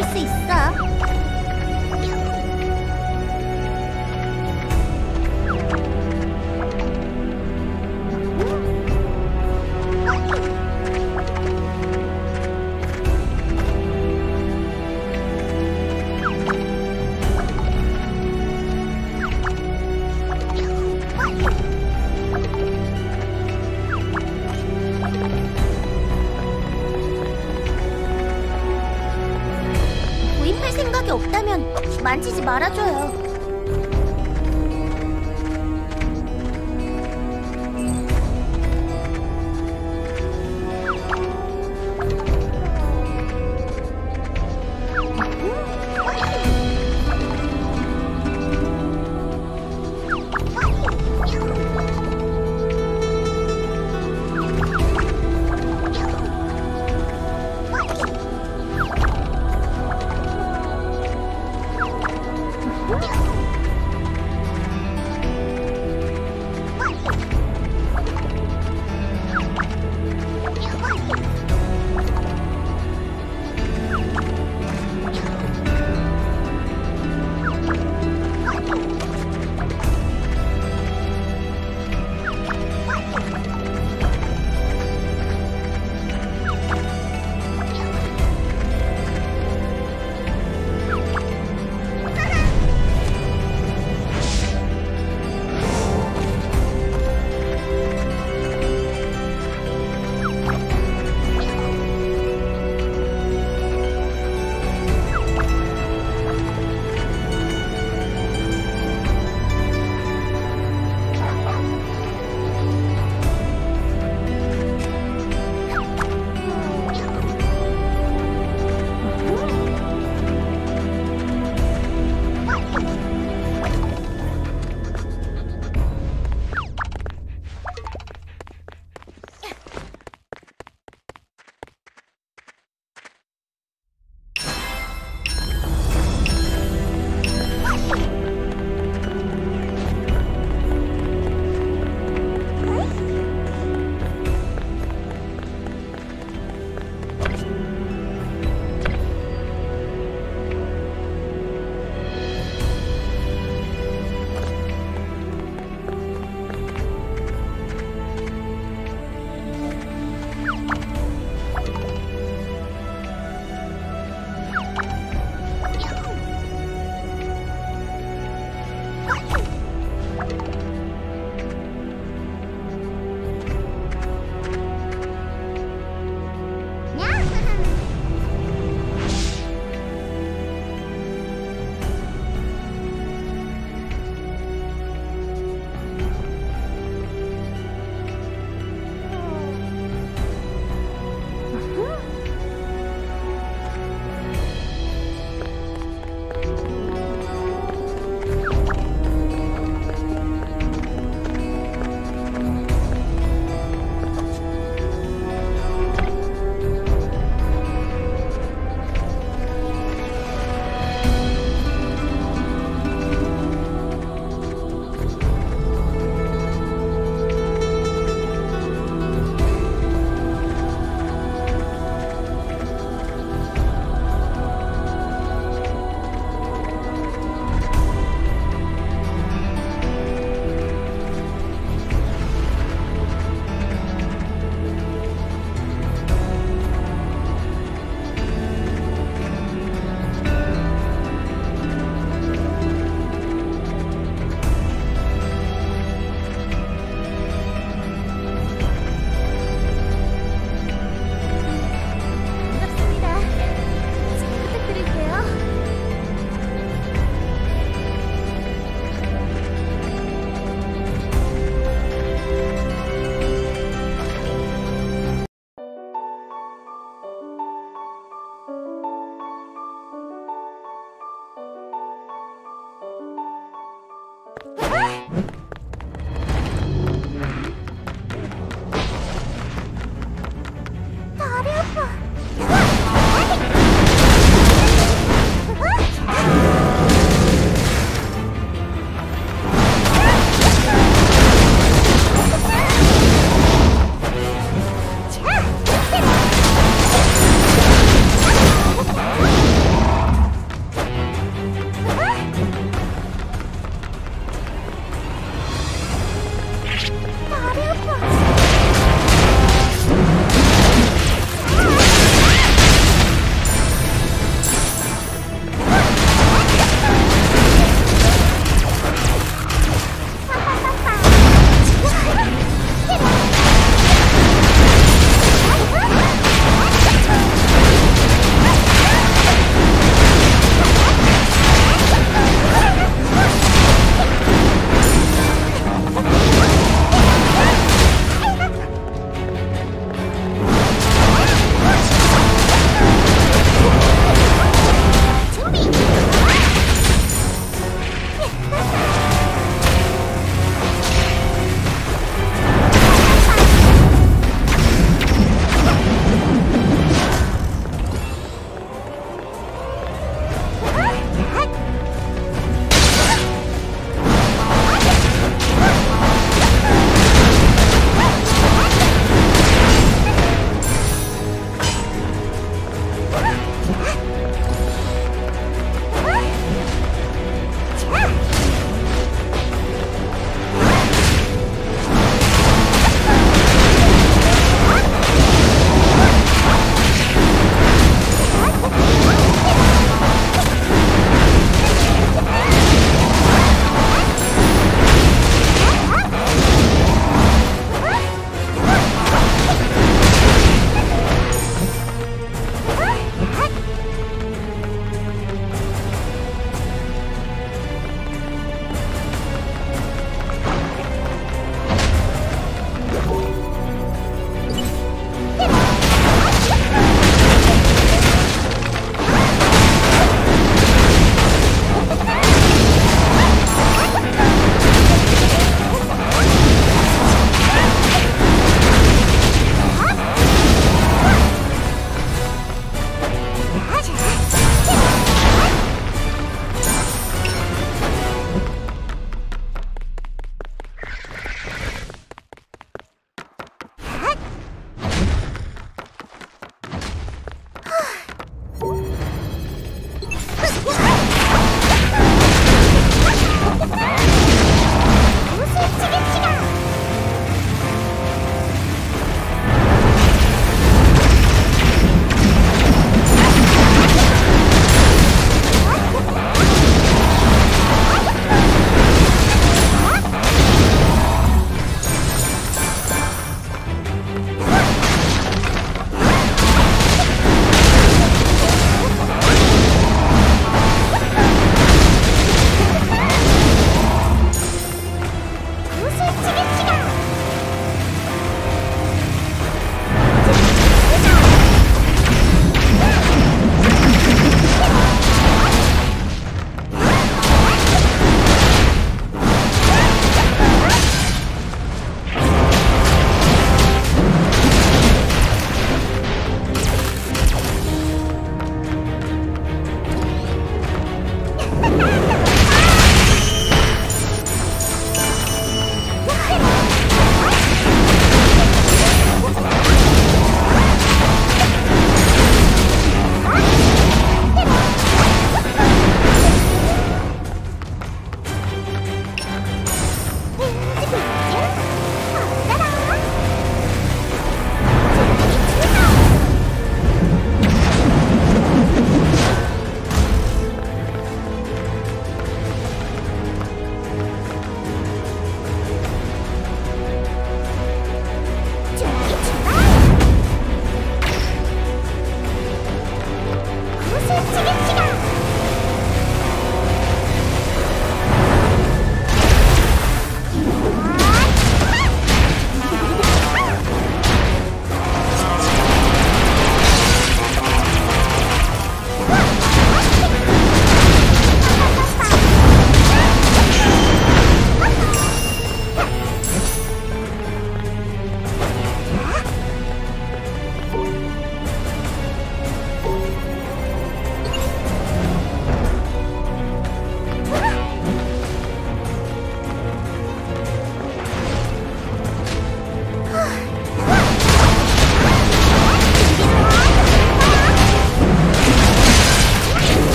뭐 만지지 말아줘요.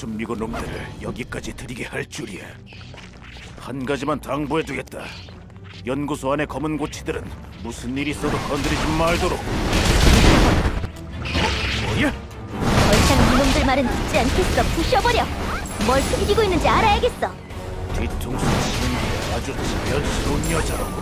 별숨 미고 놈들을 여기까지 들이게 할 줄이야. 한 가지만 당부해두겠다. 연구소 안의 검은 고치들은 무슨 일이 있어도 건드리지 말도록. 어, 뭐야? 더 이상 이놈들 말은 듣지 않겠어. 부셔버려. 뭘 숨기고 있는지 알아야겠어. 뒤통수 치는 게 아주 자연스러운 여자로군.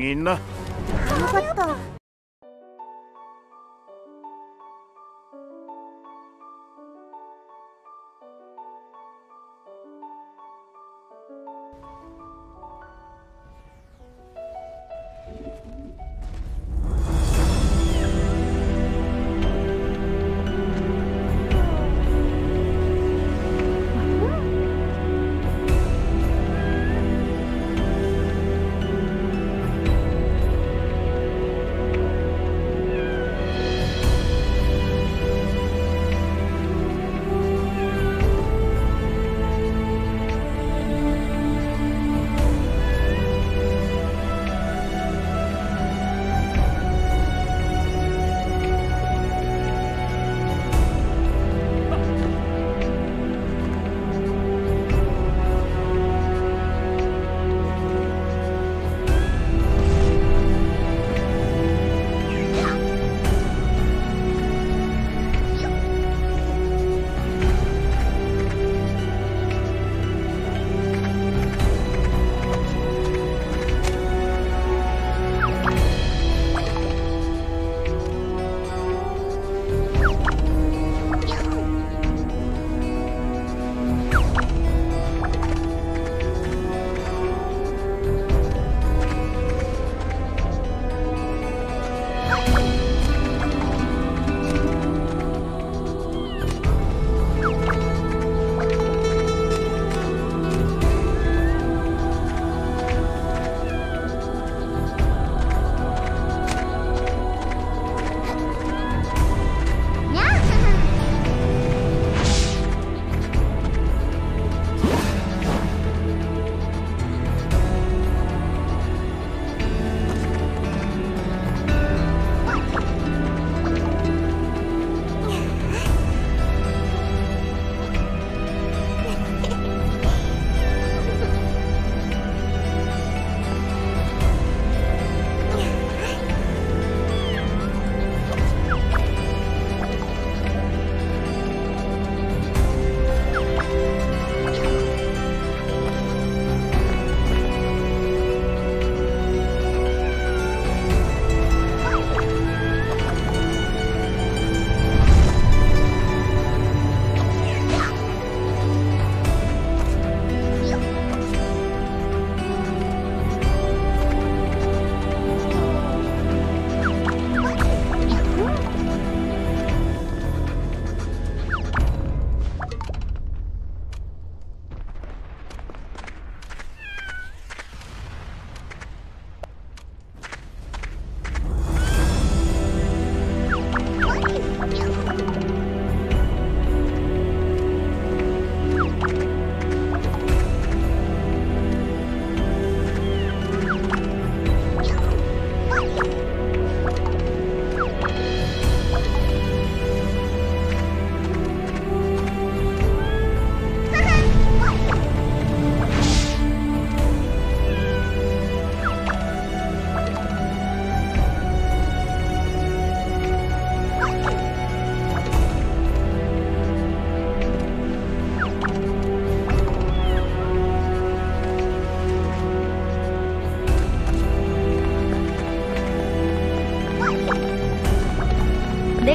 in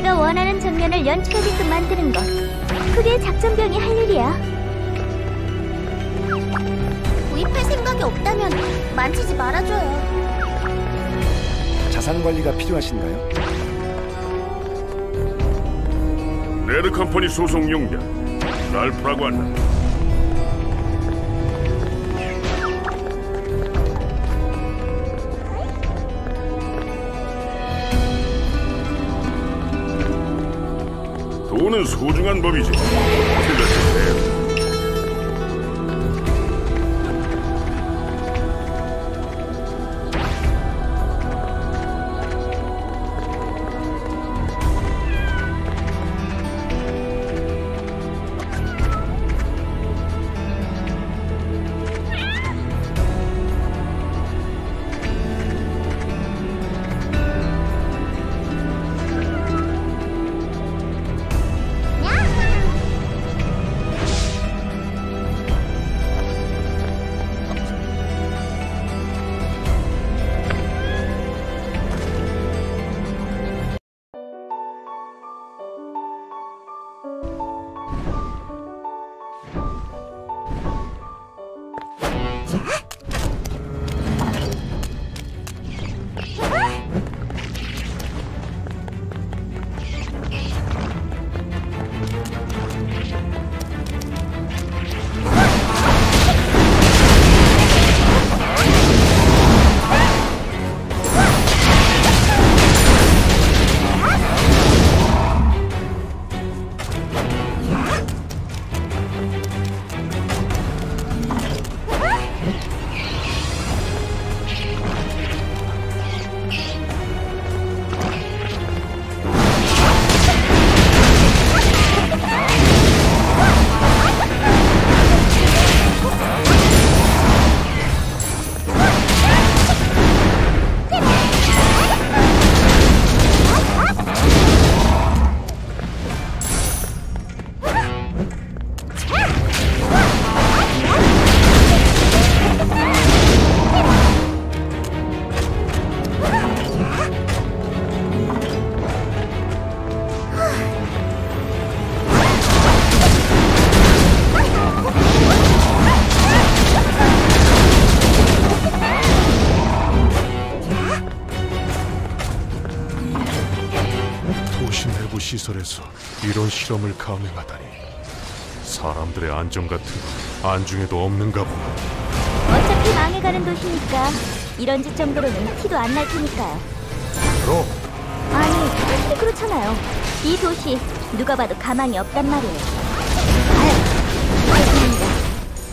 내가 원하는 장면을 연출하게끔 만드는 것. 그게 작전병이 할 일이야. 구입할 생각이 없다면 만지지 말아줘요. 자산 관리가 필요하신가요? 레드 컴퍼니 소속 용병 랄프라고 한다. 소중한 법이지. 시설에서 이런 실험을 감행하다니 사람들의 안전 같은 건 안중에도 없는가 보군 어차피 망해가는 도시니까 이런 짓 정도로는 티도 안 날 테니까요. 그럼 아니, 사실 그렇잖아요. 이 도시 누가 봐도 가망이 없단 말이에요. 아유, 죄송합니다.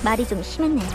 말이 좀 심했네요.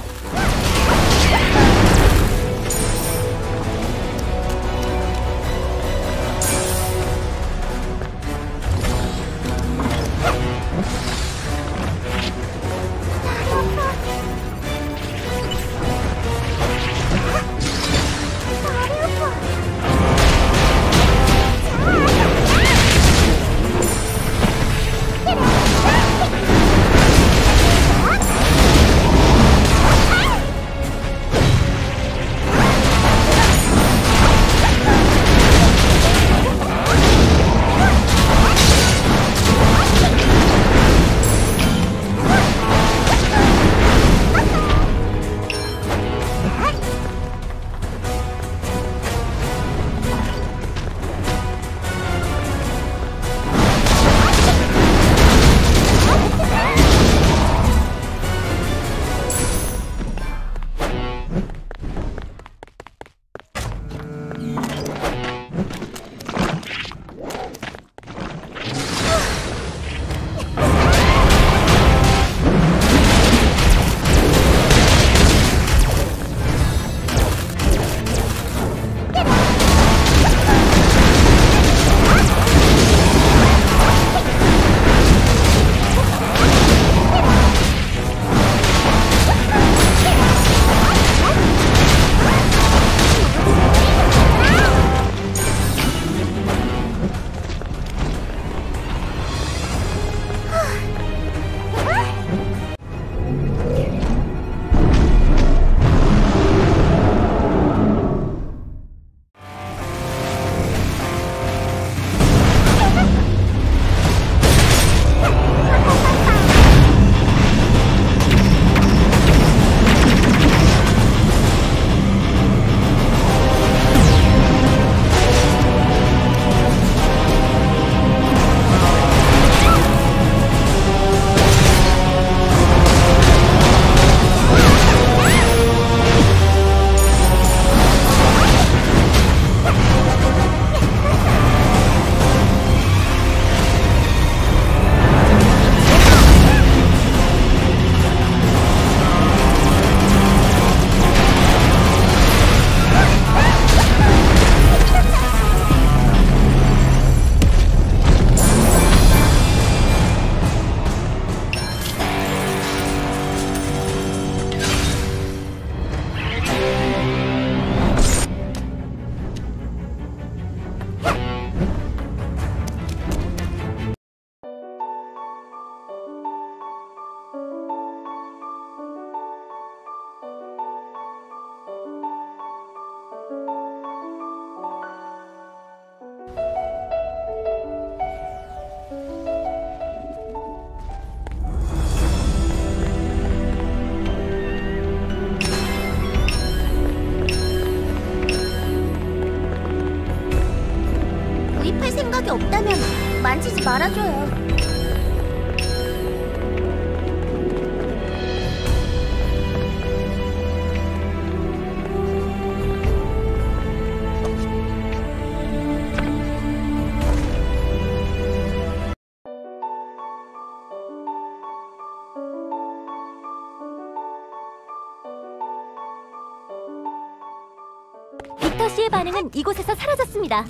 반응은 이곳에서 사라졌습니다.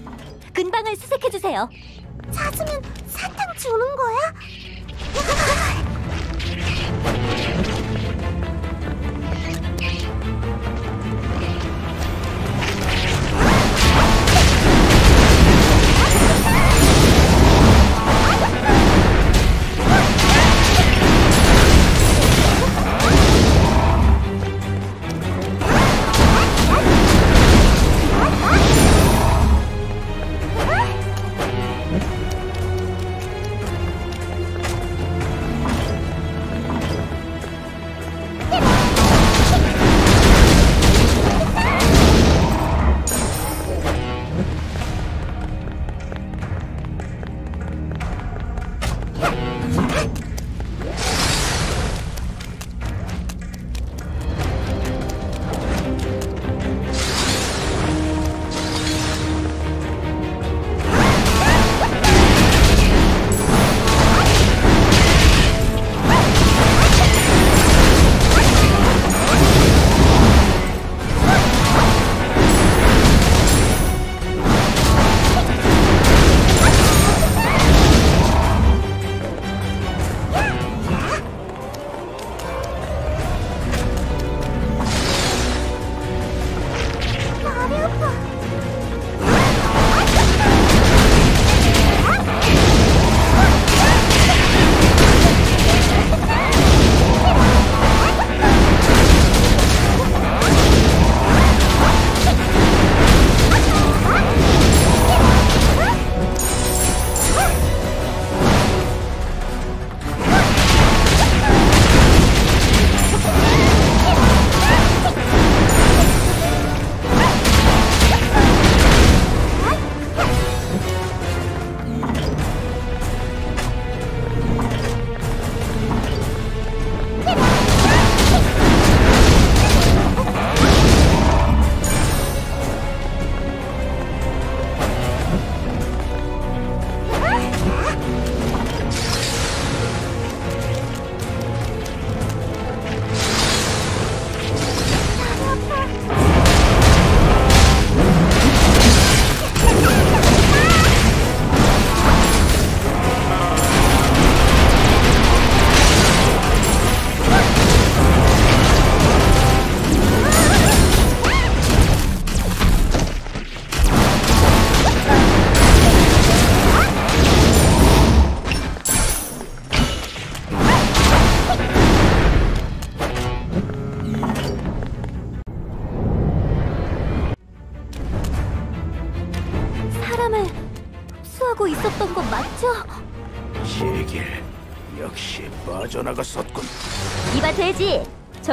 근방을 수색해 주세요. 찾으면 사탕 주는 거야?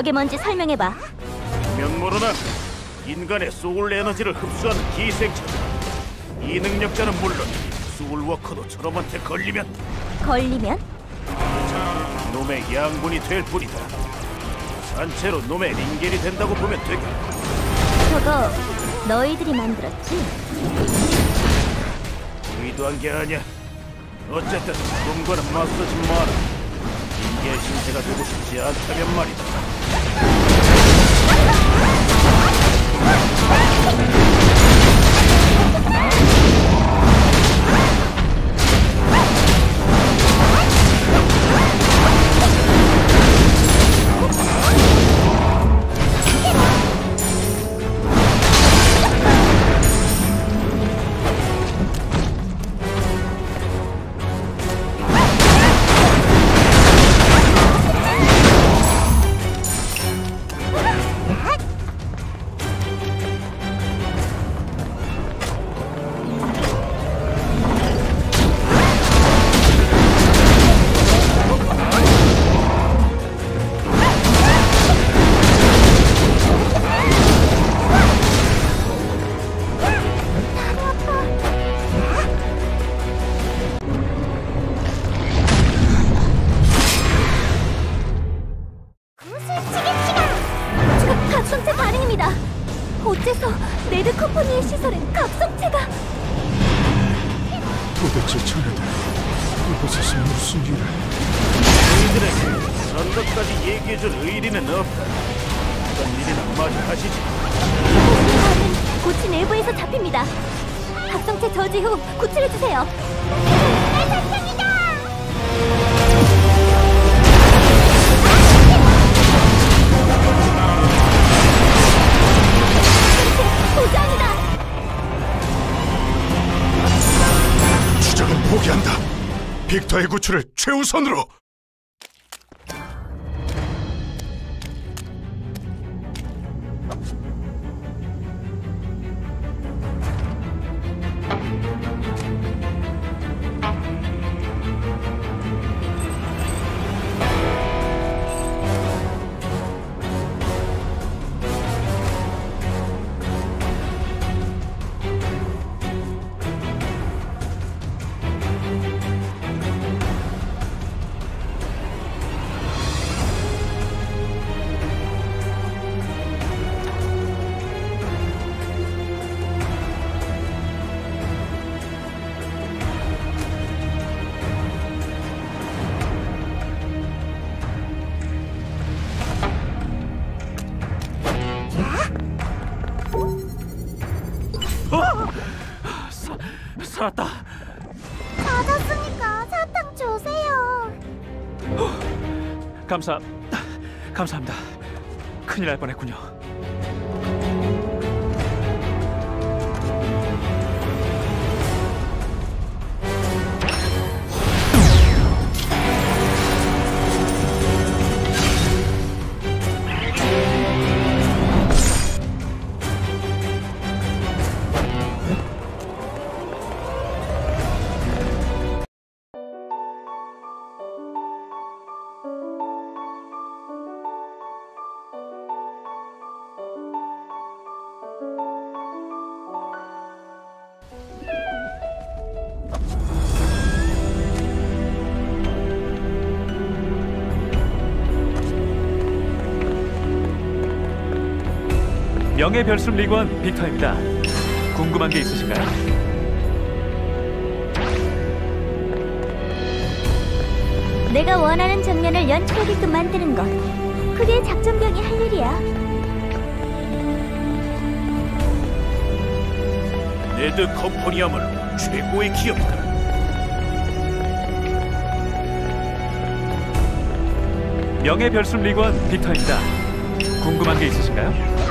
저게 뭔지 설명해봐. 면모로나 인간의 소울 에너지를 흡수하는 기생체다. 이 능력자는 물론 소울워커도 저놈한테 걸리면 걸리면? 놈의 양분이 될 뿐이다. 단체로 놈의 링겔이 된다고 보면 되겠다. 저거 너희들이 만들었지? 의도한 게 아니야. 어쨌든 놈과는 맞서지 마라. 인계의 신세가 되고 싶지 않다면 말이다. Come on. 빅터의 구출을 감사 감사합니다. 큰일 날 뻔했군요. 명예 별숨 리그원 빅터입니다. 궁금한 게 있으신가요? 내가 원하는 장면을 연출하게끔 만드는 것. 그게 작전병이 할 일이야. 레드 컴퍼니야말로 최고의 기업이다. 명예 별숨 리그원 빅터입니다. 궁금한 게 있으신가요?